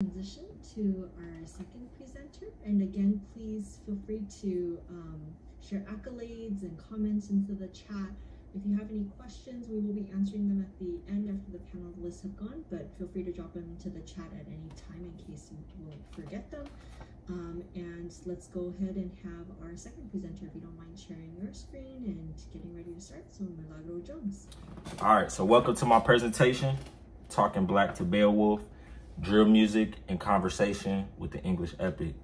transition to our second presenter. And again, please feel free to um, share accolades and comments into the chat. If you have any questions, we will be answering them at the end after the panelists have gone, but feel free to drop them into the chat at any time in case you won't forget them. Um, and let's go ahead and have our second presenter, if you don't mind sharing your screen and getting ready to start. So Milagro Jones. All right, so welcome to my presentation, Talking Black to Beowulf, Drill Music and Conversation with the English Epic.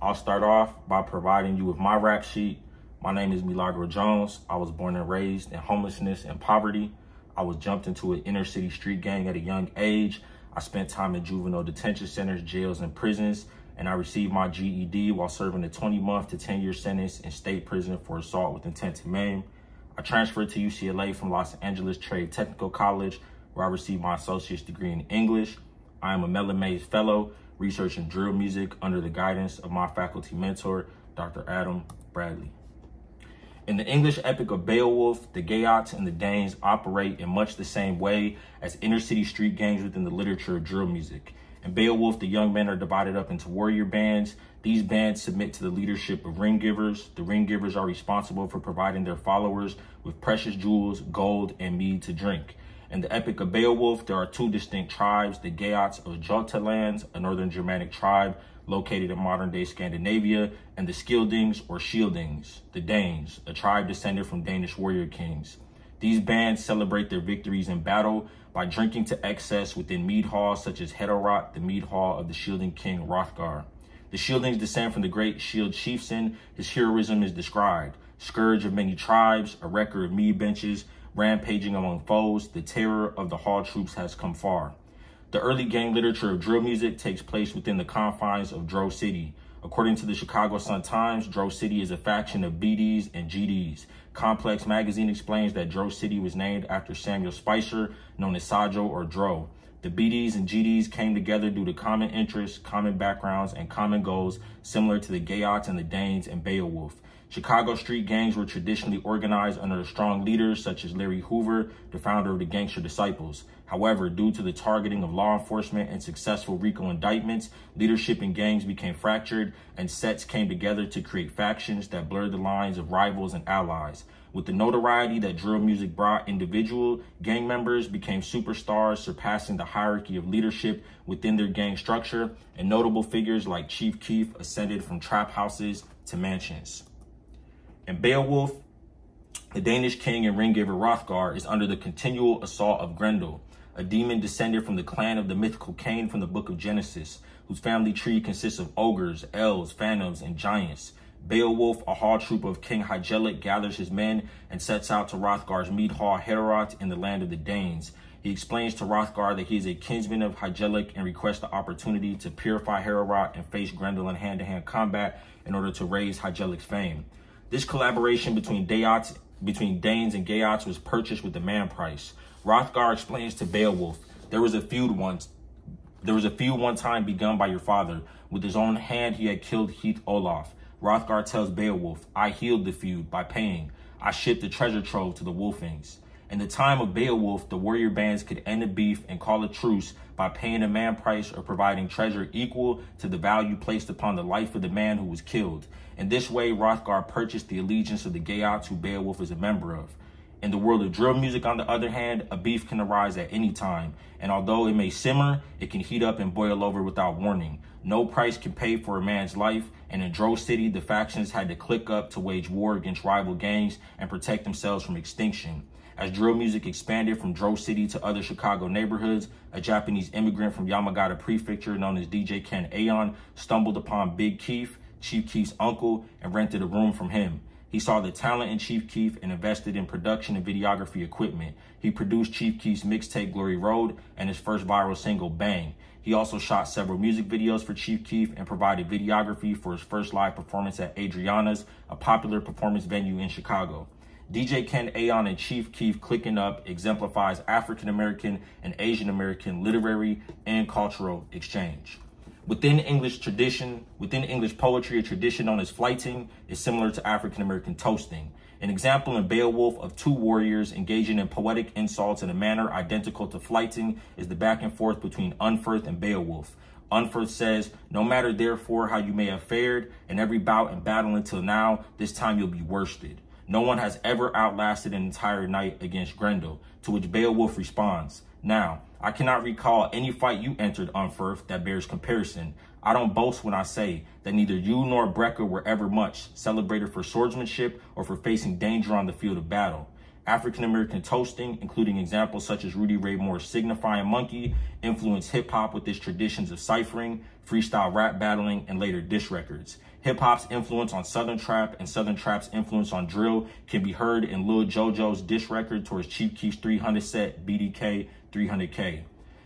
I'll start off by providing you with my rap sheet. My name is Milagro Jones. I was born and raised in homelessness and poverty. I was jumped into an inner city street gang at a young age. I spent time in juvenile detention centers, jails, and prisons, and I received my GED while serving a 20 month to 10 year sentence in state prison for assault with intent to maim. I transferred to UCLA from Los Angeles Trade Technical College, where I received my associate's degree in English. I am a Mellon Mays Fellow, researching drill music under the guidance of my faculty mentor, Dr. Adam Bradley. In the English epic of Beowulf, the Geats and the Danes operate in much the same way as inner city street gangs within the literature of drill music. In Beowulf, the young men are divided up into warrior bands. These bands submit to the leadership of ring givers. The ring givers are responsible for providing their followers with precious jewels, gold, and mead to drink. In the Epic of Beowulf, there are two distinct tribes, the Geats of Jotunlands, a northern Germanic tribe, located in modern-day Scandinavia, and the Scyldings or Shieldings, the Danes, a tribe descended from Danish warrior kings. These bands celebrate their victories in battle by drinking to excess within mead halls such as Heorot, the mead hall of the shielding king Hrothgar. The Shieldings descend from the great shield chieftain. His heroism is described. Scourge of many tribes, a record of mead benches, rampaging among foes, the terror of the hall troops has come far. The early gang literature of drill music takes place within the confines of Dro City. According to the Chicago Sun-Times, Dro City is a faction of BDs and GDs. Complex Magazine explains that Dro City was named after Samuel Spicer, known as Sajo or Dro. The BDs and GDs came together due to common interests, common backgrounds, and common goals, similar to the Geats and the Danes and Beowulf. Chicago street gangs were traditionally organized under strong leaders such as Larry Hoover, the founder of the Gangster Disciples. However, due to the targeting of law enforcement and successful RICO indictments, leadership in gangs became fractured and sets came together to create factions that blurred the lines of rivals and allies. With the notoriety that drill music brought, individual gang members became superstars, surpassing the hierarchy of leadership within their gang structure, and notable figures like Chief Keef ascended from trap houses to mansions. In Beowulf, the Danish king and ring giver Hrothgar is under the continual assault of Grendel, a demon descended from the clan of the mythical Cain from the book of Genesis, whose family tree consists of ogres, elves, phantoms, and giants. Beowulf, a hall troop of King Hygelac, gathers his men and sets out to Hrothgar's mead hall Heorot in the land of the Danes. He explains to Hrothgar that he is a kinsman of Hygelac and requests the opportunity to purify Heorot and face Grendel in hand-to-hand -hand combat in order to raise Hygelac's fame. This collaboration between Daots, between Danes and Geats was purchased with the man price. Hrothgar explains to Beowulf, there was a feud once. There was a feud one time begun by your father. With his own hand, he had killed Heatholaf. Hrothgar tells Beowulf, I healed the feud by paying. I shipped the treasure trove to the Wulfings. In the time of Beowulf, the warrior bands could end the beef and call a truce by paying a man price or providing treasure equal to the value placed upon the life of the man who was killed. In this way, Hrothgar purchased the allegiance of the Geats who Beowulf is a member of. In the world of drill music, on the other hand, a beef can arise at any time, and although it may simmer, it can heat up and boil over without warning. No price can pay for a man's life, and in Dro City, the factions had to click up to wage war against rival gangs and protect themselves from extinction. As drill music expanded from Dro City to other Chicago neighborhoods, a Japanese immigrant from Yamagata Prefecture known as DJ Ken Aon stumbled upon Big Keef, Chief Keef's uncle, and rented a room from him. He saw the talent in Chief Keef and invested in production and videography equipment. He produced Chief Keef's mixtape Glory Road and his first viral single Bang. He also shot several music videos for Chief Keef and provided videography for his first live performance at Adriana's, a popular performance venue in Chicago. DJ Ken Aon and Chief Keef clicking up exemplifies African American and Asian American literary and cultural exchange. Within English tradition, within English poetry, a tradition known as flyting is similar to African American toasting. An example in Beowulf of two warriors engaging in poetic insults in a manner identical to flyting is the back and forth between Unferth and Beowulf. Unferth says, No matter therefore how you may have fared, in every bout and battle until now, this time you'll be worsted. No one has ever outlasted an entire night against Grendel, to which Beowulf responds, Now, I cannot recall any fight you entered, Unferth, that bears comparison. I don't boast when I say that neither you nor Breca were ever much celebrated for swordsmanship or for facing danger on the field of battle. African American toasting, including examples such as Rudy Ray Moore's Signifying Monkey, influenced hip hop with its traditions of ciphering, freestyle rap battling, and later diss records. Hip hop's influence on Southern Trap and Southern Trap's influence on drill can be heard in Lil JoJo's diss record towards Chief Keef's 300 set BDK 300K.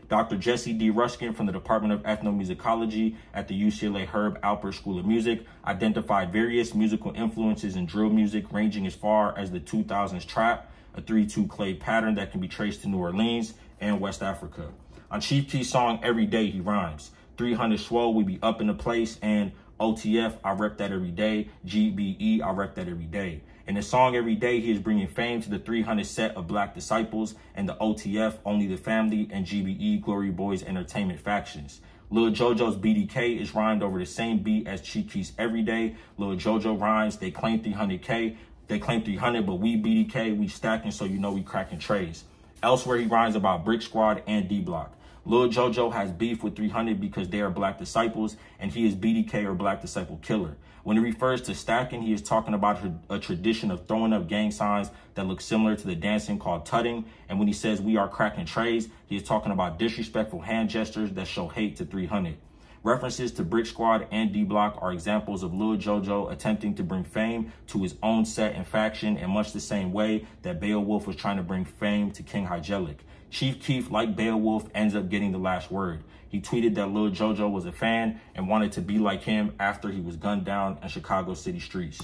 Dr. Jesse D. Ruskin from the Department of Ethnomusicology at the UCLA Herb Alpert School of Music identified various musical influences in drill music ranging as far as the 2000s trap, a 3-2 clave pattern that can be traced to New Orleans and West Africa. On Chief Keef's song Every Day He Rhymes, 300 Swole We Be Up in the Place, and OTF I Rep That Every Day, GBE I Rep That Every Day. In the song Every Day, he is bringing fame to the 300 set of Black Disciples and the OTF, Only the Family, and GBE, Glory Boys Entertainment factions. Lil Jojo's BDK is rhymed over the same beat as Cheeky's Every Day. Lil Jojo rhymes, they claim 300K. They claim 300, but we BDK, we stacking so you know we cracking trays. Elsewhere, he rhymes about Brick Squad and D Block. Lil Jojo has beef with 300 because they are black disciples and he is BDK or black disciple killer. When he refers to stacking, he is talking about a tradition of throwing up gang signs that look similar to the dancing called tutting. And when he says we are cracking trays, he is talking about disrespectful hand gestures that show hate to 300. References to Brick Squad and D Block are examples of Lil Jojo attempting to bring fame to his own set and faction in much the same way that Beowulf was trying to bring fame to King Hygelac. Chief Keef, like Beowulf, ends up getting the last word. He tweeted that Lil Jojo was a fan and wanted to be like him after he was gunned down in Chicago city streets.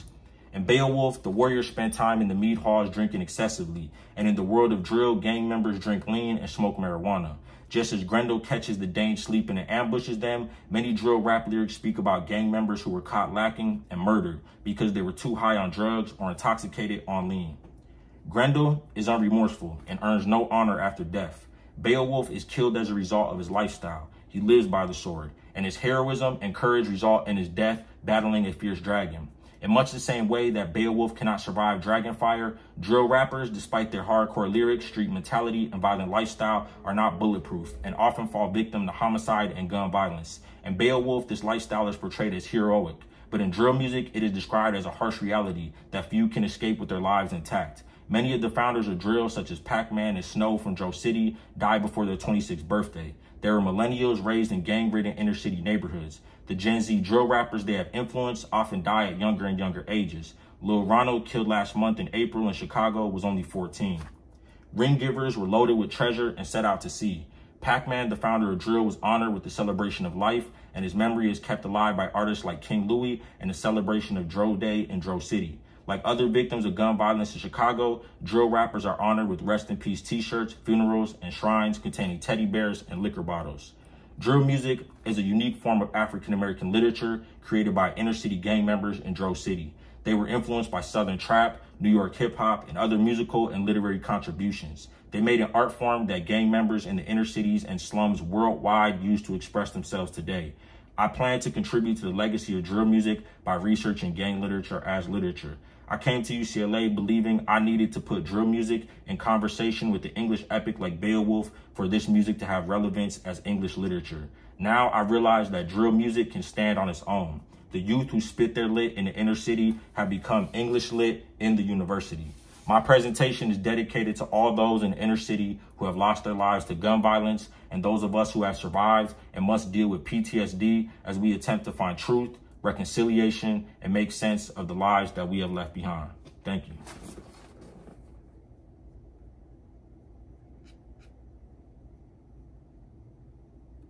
In Beowulf, the warriors spent time in the mead halls drinking excessively, and in the world of drill, gang members drink lean and smoke marijuana. Just as Grendel catches the Danes sleeping and ambushes them, many drill rap lyrics speak about gang members who were caught lacking and murdered because they were too high on drugs or intoxicated on lean. Grendel is unremorseful and earns no honor after death. Beowulf is killed as a result of his lifestyle. He lives by the sword, and his heroism and courage result in his death battling a fierce dragon. In much the same way that Beowulf cannot survive dragon fire, drill rappers, despite their hardcore lyrics, street mentality, and violent lifestyle, are not bulletproof and often fall victim to homicide and gun violence. In Beowulf, this lifestyle is portrayed as heroic, but in drill music, it is described as a harsh reality that few can escape with their lives intact. Many of the founders of drill, such as Pac-Man and Snow from Dro City, died before their 26th birthday. They were millennials raised in gang-ridden inner-city neighborhoods. The Gen Z drill rappers they have influenced often die at younger and younger ages. Lil Ronald, killed last month in April in Chicago, was only 14. Ring givers were loaded with treasure and set out to sea. Pac-Man, the founder of drill, was honored with the celebration of life, and his memory is kept alive by artists like King Louie and the celebration of Dro Day in Dro City. Like other victims of gun violence in Chicago, drill rappers are honored with rest in peace t-shirts, funerals, and shrines containing teddy bears and liquor bottles. Drill music is a unique form of African American literature created by inner city gang members in Dro City. They were influenced by Southern trap, New York hip hop, and other musical and literary contributions. They made an art form that gang members in the inner cities and slums worldwide use to express themselves today. I plan to contribute to the legacy of drill music by researching gang literature as literature. I came to UCLA believing I needed to put drill music in conversation with the English epic like Beowulf for this music to have relevance as English literature. Now I realize that drill music can stand on its own. The youth who spit their lit in the inner city have become English lit in the university. My presentation is dedicated to all those in inner city who have lost their lives to gun violence and those of us who have survived and must deal with PTSD as we attempt to find truth, reconciliation, and make sense of the lives that we have left behind. Thank you.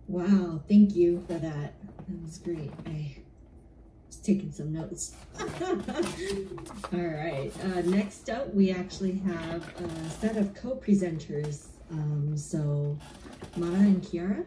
Wow, thank you for that. That was great. I was taking some notes. All right, uh, next up, we actually have a set of co-presenters. Um, so, Mara and Kiara.